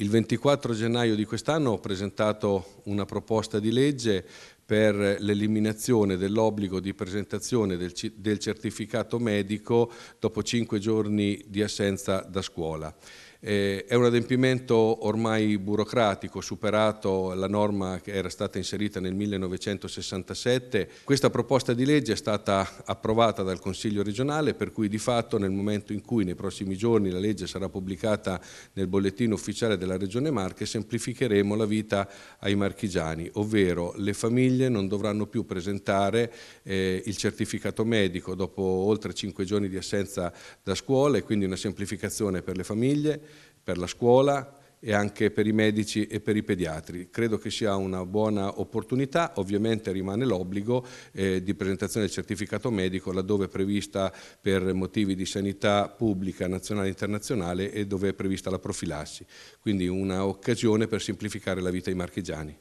Il 24 gennaio di quest'anno ho presentato una proposta di legge per l'eliminazione dell'obbligo di presentazione del, del, certificato medico dopo cinque giorni di assenza da scuola. Eh, è un adempimento ormai burocratico, superato la norma che era stata inserita nel 1967. Questa proposta di legge è stata approvata dal Consiglio regionale, per cui di fatto nel momento in cui nei prossimi giorni la legge sarà pubblicata nel bollettino ufficiale della Regione Marche, semplificheremo la vita ai marchigiani, ovvero le famiglie non dovranno più presentare eh, il certificato medico dopo oltre cinque giorni di assenza da scuola e quindi una semplificazione per le famiglie, per la scuola e anche per i medici e per i pediatri. Credo che sia una buona opportunità, ovviamente rimane l'obbligo eh, di presentazione del certificato medico laddove è prevista per motivi di sanità pubblica, nazionale e internazionale e dove è prevista la profilassi. Quindi un'occasione per semplificare la vita ai marchigiani.